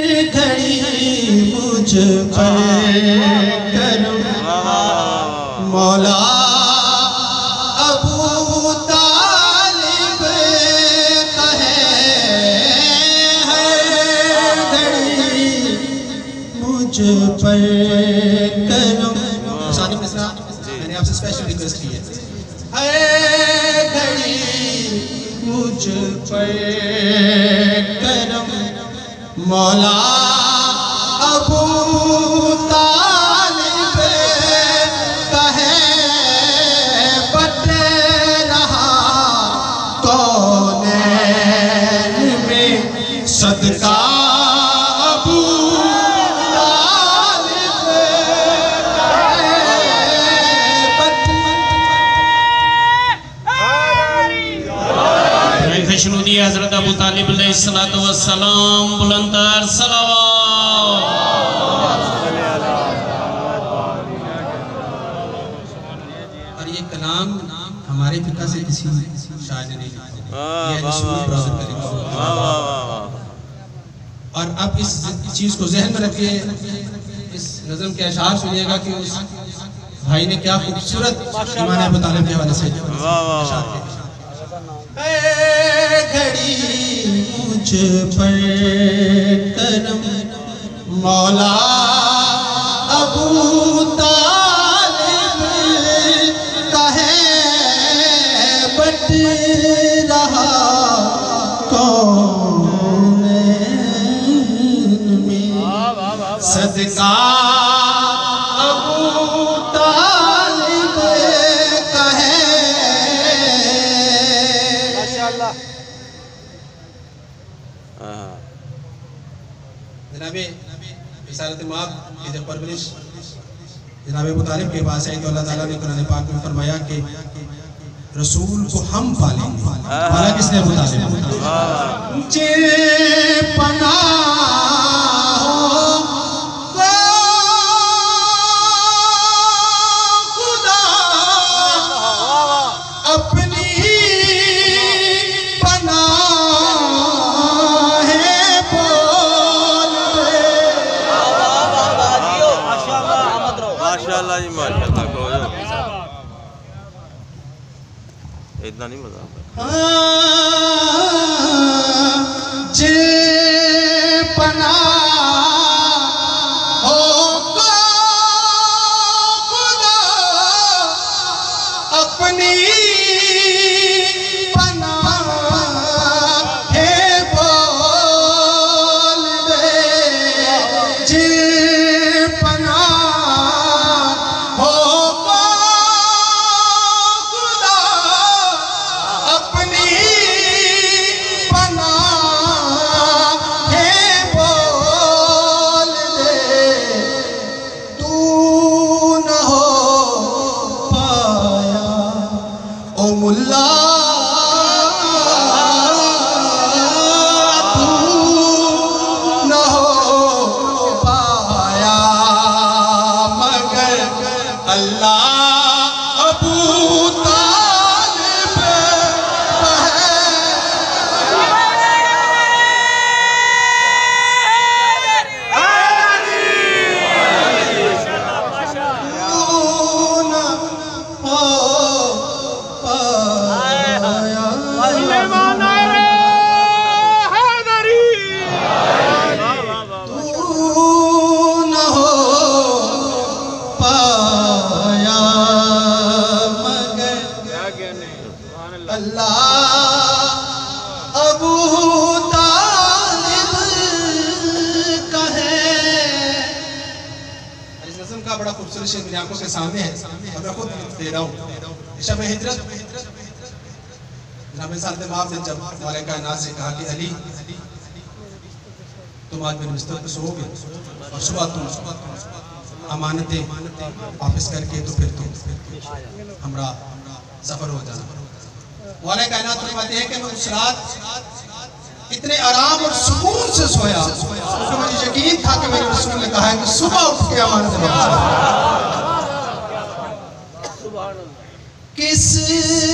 घड़ी मुझ पर करो मौला पर करो शादी में सना मैंने आपसे स्पेशल रिक्वेस्ट की है। घड़ी मुझ पर मौला ये कलाम हमारे पिता से किसी शायर ने नहीं और अब इस चीज़ को जहन में रखिए इस नज़म के अशार सुनिएगा कि उस भाई ने क्या खूबसूरत अबू तालिब के हवाले से घड़ी मुझ पर करम मौला अबू तालिब। रहा कौन में सदका हाँ। जनाबे परवरिश। जनाब के पास आई तो अल्लाह ताला ने कुरान पाक में फरमाया कि रसूल को हम पालेंगे। पाला किसने बताया तालिब जे पना इतना नहीं मज़ा आता मेरी आँखों के सामने है, और मैं खुद दे रहा हूँ। शब हिजरत जनाब ने जब वाले कायनात से कहा कि, अली, तुम आज मेरे बिस्तर पर सोओगे, और सुबह तुम अमानतें वापस करके तो फिर तुम हमरा सफ़र हो जाना। वाले कायनात फरमाते हैं कि मैं उस रात इतने आराम और सुकून से सोया क्योंकि मुझे यकीन था कि मेरे रसूल ने कहा है कि सुबह उठ के अमानत वापस किस सकून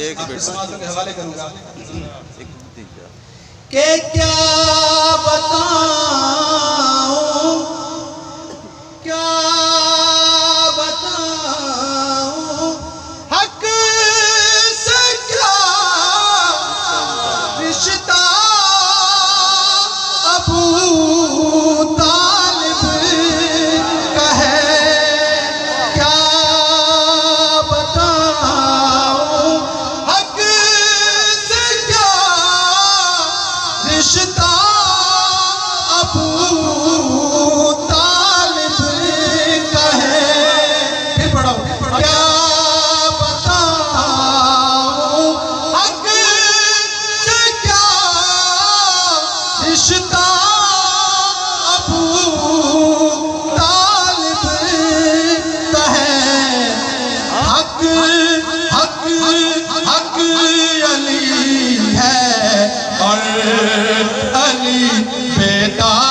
एक मिनट। के हवाले करूँगा। एक क्या बताऊँ? हक हक हक अली है। और अली बेटा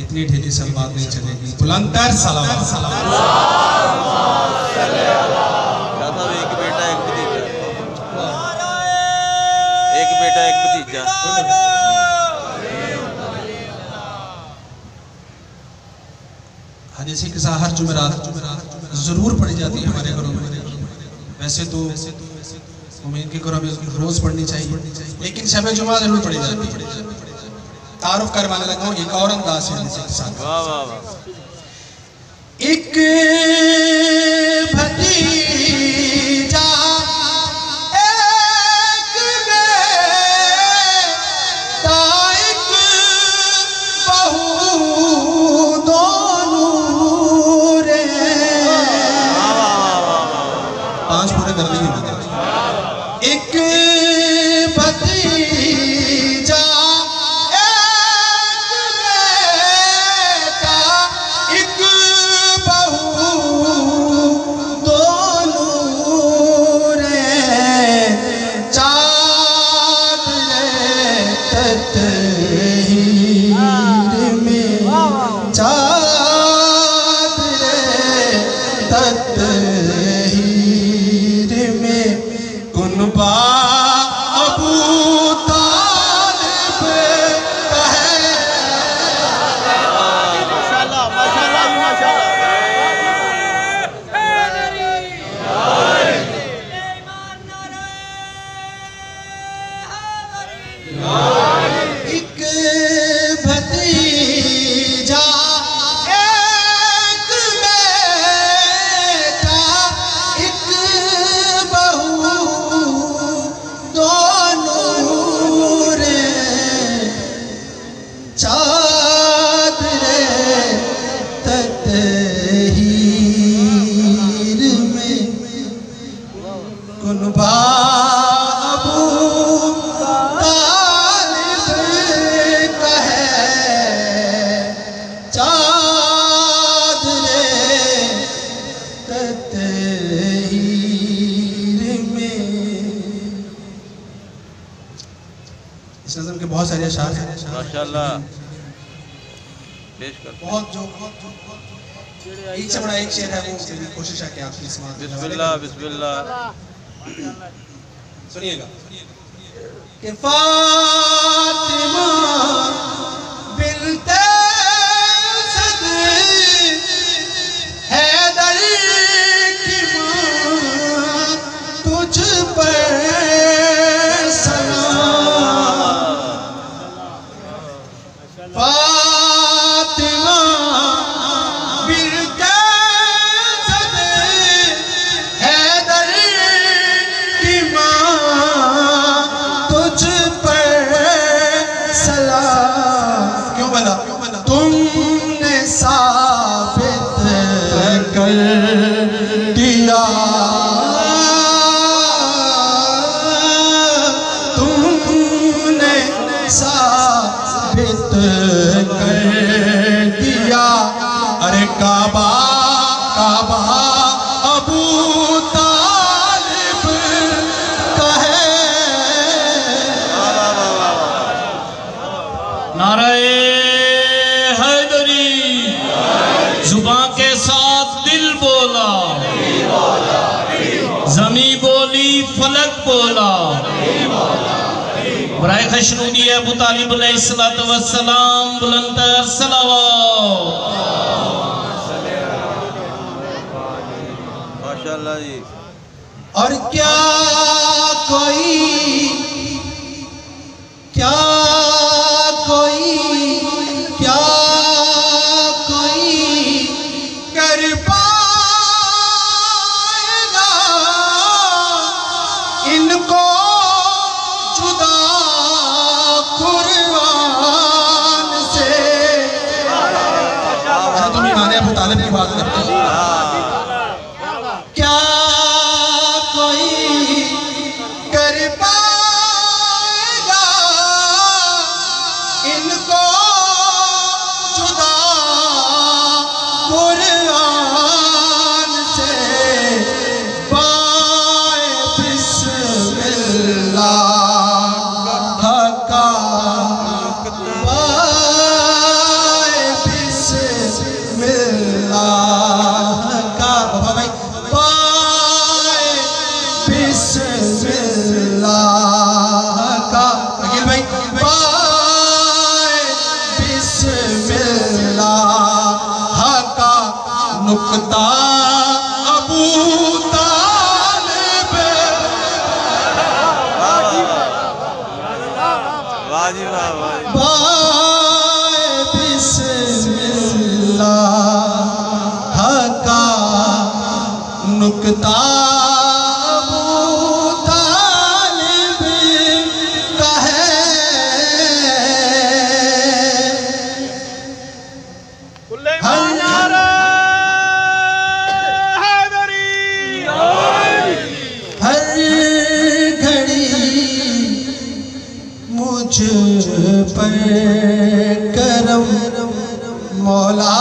इतनी ढीली सब बात नहीं चलेगी? बुलंदर सलाम एक बेटा एक भतीजा। एक बेटा एक भतीजा। हदीसी के हर जुमेरात ज़रूर पढ़ी जाती है हमारे घरों में। वैसे तो उम्मीद के घरों में रोज पढ़नी चाहिए लेकिन शब जुमा ज़रूर पढ़ी जाती है। तारुफ करवाने लगा हूँ एक और अंदाज है हदीसी साथ वाह वाह वाह एक कुनबा अबू तालिब कहे बहुत सारे अशार बहुत जो बहुत जो एक से बड़ा एक शेर है वो कोशिश है कि आपकी बिस्मिल्लाह। बिस्मिल्लाह। सुनिएगा। सुनिएगा। शुरू किया अबू तालिब सलाम बुलंदर सलावा। और क्या कोई क्या मुझ पर करम। मौला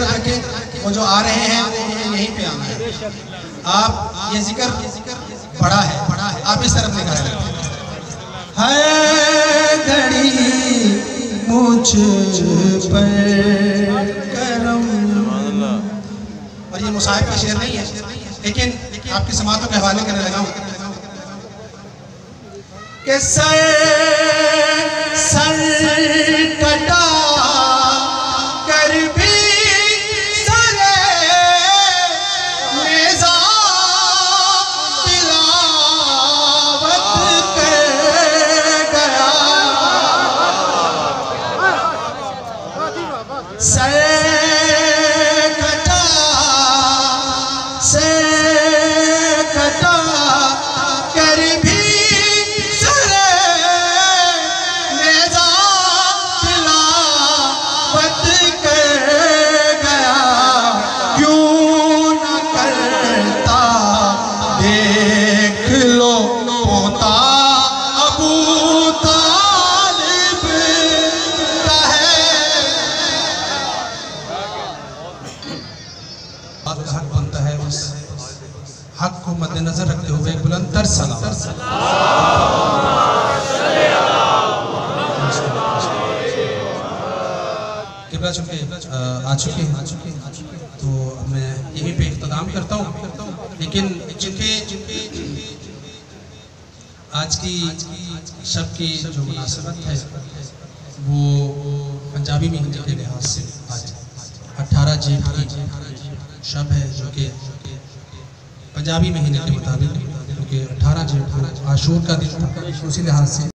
करके वो जो आ रहे हैं, यहीं पे आना है। आप ये ज़िक्र बड़ा है बड़ा है आप इस तरफ़ निकाल सकते हैं। घड़ी मुझ पर ये मुसाहिब का शेर नहीं है। लेकिन आपकी समातों के हवाले करने लगा हूँ। सर सर कटा चुके हैं। तो मैं यहीं पे इख्ताम करता हूँ। लेकिन चूँकि आज की शब की जो मुनासिबत है, वो पंजाबी महीने के लिहाज से आज अट्ठारह जेठ की शब है, जो कि पंजाबी महीने के मुताबिक, क्योंकि अट्ठारह जेठ आशूर का दिन उसी लिहाज से